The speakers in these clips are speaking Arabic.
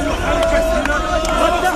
Hatta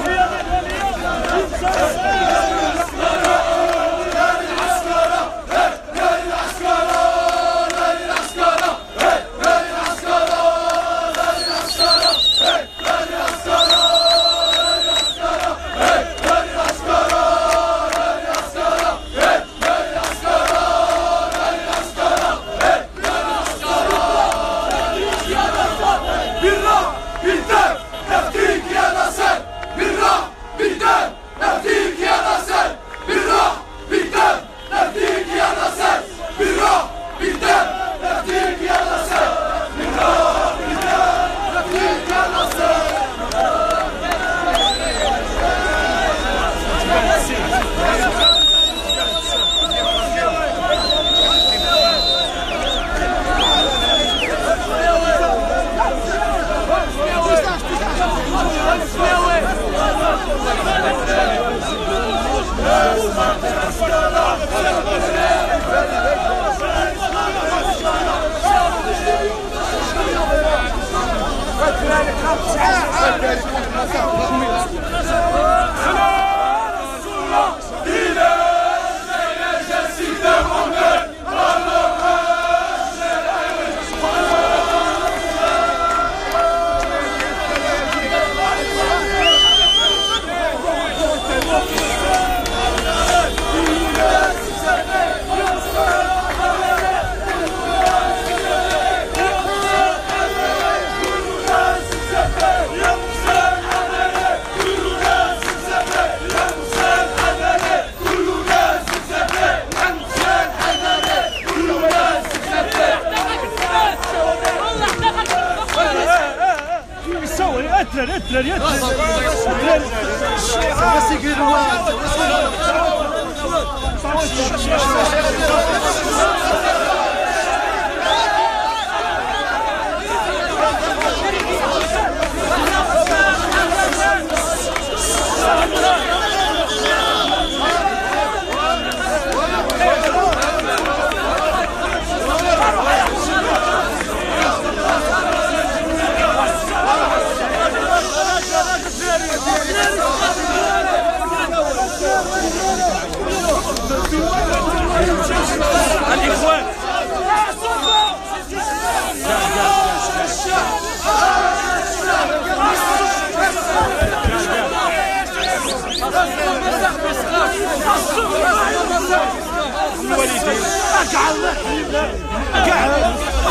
Vai,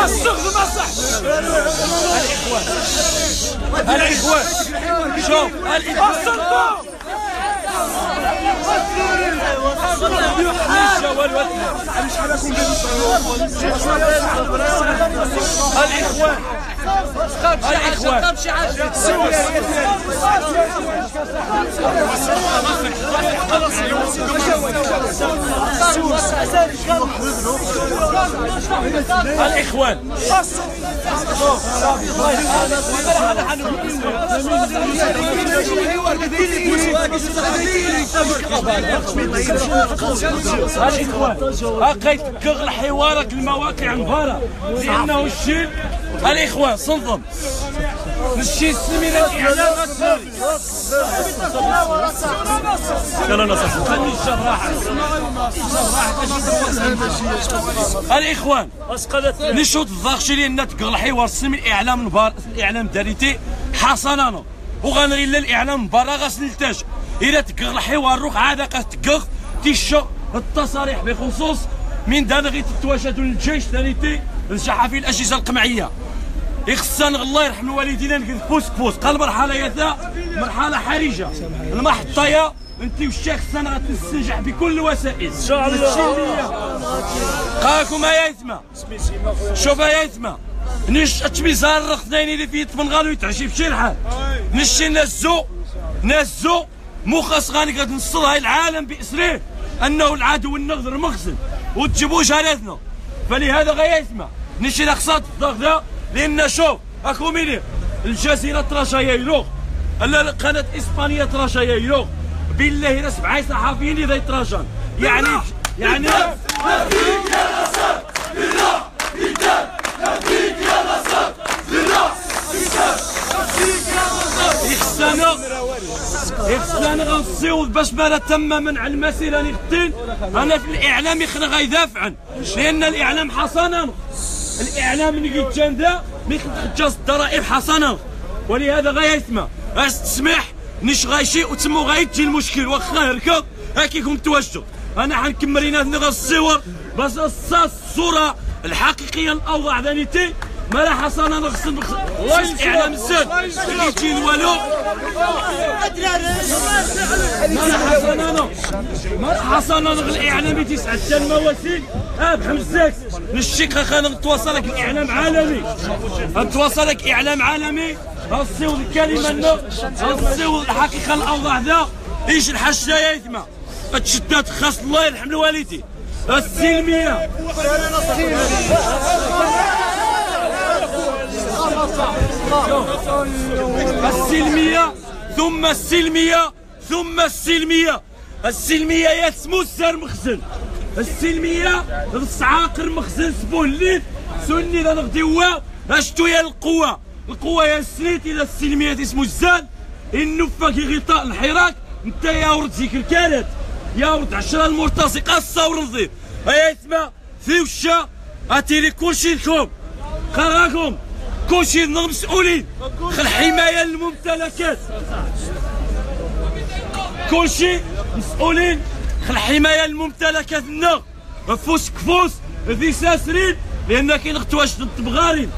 الصغر ما صح. الاخوان الاخوان شوف الاخوان الاخوان الاخوان الإخوان. الاخوان هاكا يتكغل حوارك المواقع مبارة لأنه الشيء الاخوان صنظم الإخوان نشوط الضغشي لأن تقغل حوار السمي الاعلام الإعلام داريتي حسنا وغنري لا الإعلام برا غسنلتاج إلى تقغل حوار روح عاد تقغ تيشو التصاريح بخصوص من دانغي تتواشد الجيش داريتي الصحفي الأجهزة القمعية. يخصنا الله يرحم والدينا نقول فوس فوس قال مرحلة يثا مرحلة حرجة. المحطة أنت والشيخ السنة غتستنجح بكل الوسائل إن شاء الله. قاكم يا يتما شوف يا يتما نش تميزار الرخدين اللي فيه تمنغالو يتعشي بشي الحال. نشي نزو نزو. مخص غاني نصل هاي العالم باسره أنه العدو النغذر مخزن وتجيبوا جارتنا فلهذا غيا يسمع نشي نقصد الضغط لأن شوف اكو ميني الجزيرة تراشا يلوغ. لا قناة اسبانيا تراشا يلوغ. بالله لا سبعه صحفيين اذا يتراجعون يعني يعني يخصنا يخصنا غنصيوض باش ما تماما على المسيره اللي غدين أنا في الإعلام يخنا غيدافع لأن الإعلام حصنا الإعلام اللي كيتجندا ما يخرجش الضرائب حصنا ولهذا غيسمع اش تسمح نش غايشي وتمو غايتجي المشكل. واخا هركا هاك يكون التواجد أنا حنكمل هنا الصور. باش الصورة الحقيقية الأوضاع ذانيتي. ما لا حصل أنا الاعلام السد كيجي والو ما لا حصل أنا ما لا حصل أنا الاعلام تسعة حتى المواسيل آه بحمزات نشيك خانا نتواصلك الاعلام عالمي نتواصلك اعلام عالمي غنصيو الكلمة لنا غنصيو الحقيقة الاوضاع ذا إيش الحشه يا يثمه تشدات خاص الله يرحم الوالدين السلميه السلمية ثم السلمية ثم السلمية. السلمية يا سمو السر مخزن. السلمية عاقر مخزن الليل. سني ذا نغديوا أشتو يا القوة. القوة يا السنيت إلى السلمية اسمو الزان النفة كي غطاء الحراك. انت يا ورد ذيك الكالات يا ورد عشرة المرتزقة الصور نظيف. هيا اسمع في وشا اتيري كلشي لكم. قراكم. كلشي مسؤولين. الحمايه للممتلكات. كلشي مسؤولين. الحمايه للممتلكات. لنا فوس كفوس. ذي ساسرين. لأن كاين غتواش التبغارين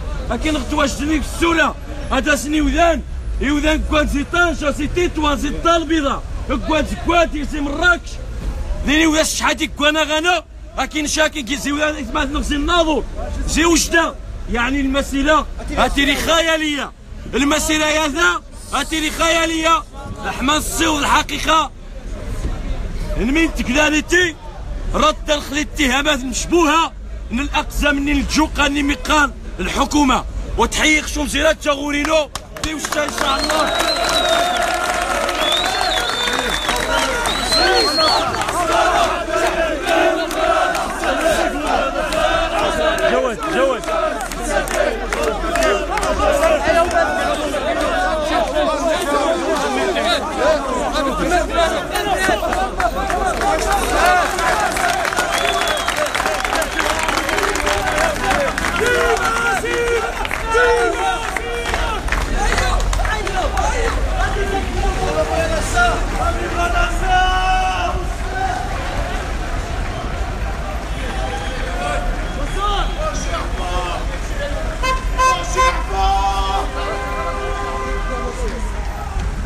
كاين غتواش في السوله هذا سني وذان يوذان كوان سي طنجة سي تيتوان سي البيضاء كوان سي كواتي سي مراكش ديري ويا شحاتي كوانا غانا؟ كاين شاكي كي وذان اسمها نغسي الناظور. زي وجده يعني المسيرة هاتيري خيالية المسيرة هذا هاتيري خيالية إحنا الصيو الحقيقة. من تكداليتي رد الخلي اتهامات مشبوهة. من الأقسام من الجوقة مقال الحكومة. وتحيق شمسيرات تغورينو في وشتا إن شاء الله.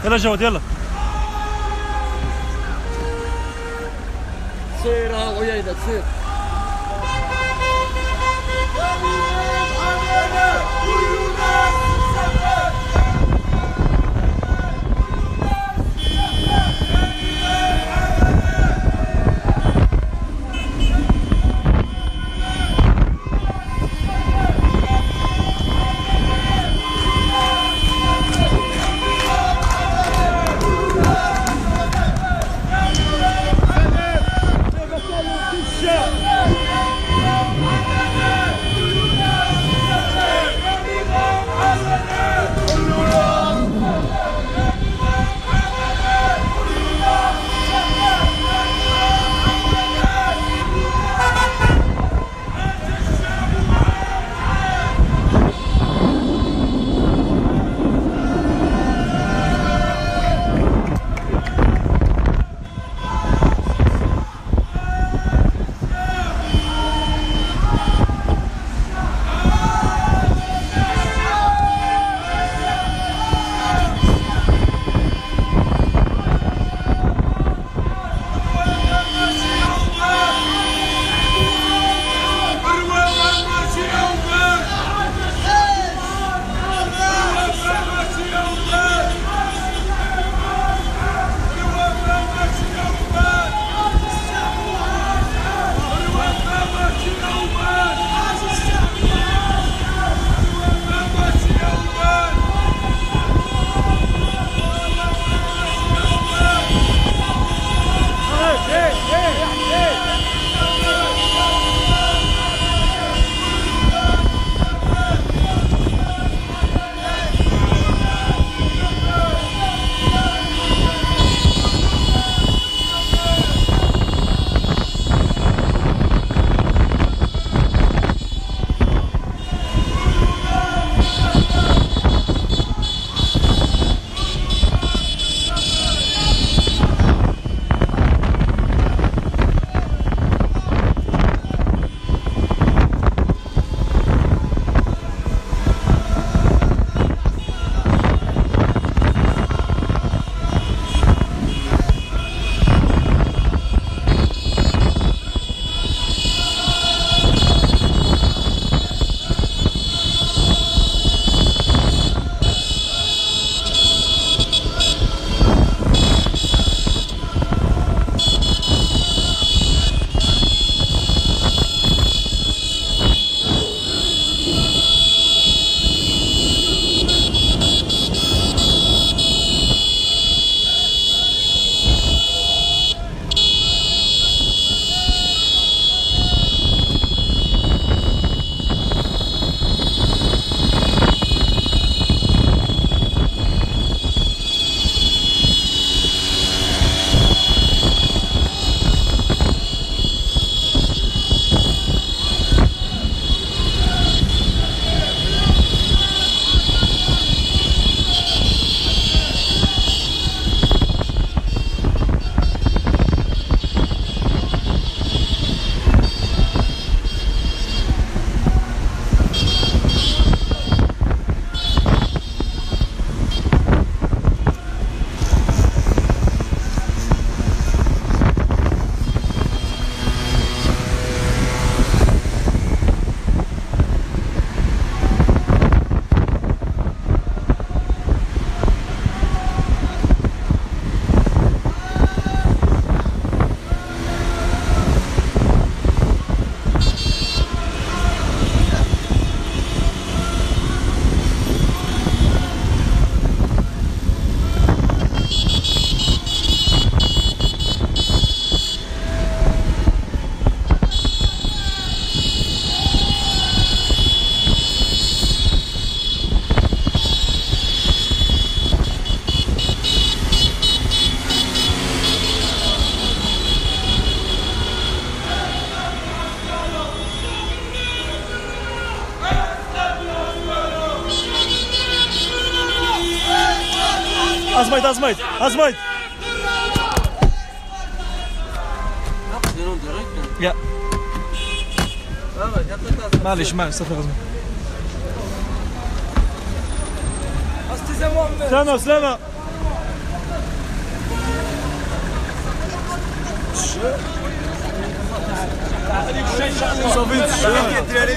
Ela já dela. セーラー親父だセ ازمايد ازمايد ازمايد يا معليش معليش صافي ازمايد سلامة سلامة الدراري